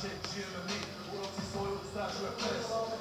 shit cheer to me. All up to soil.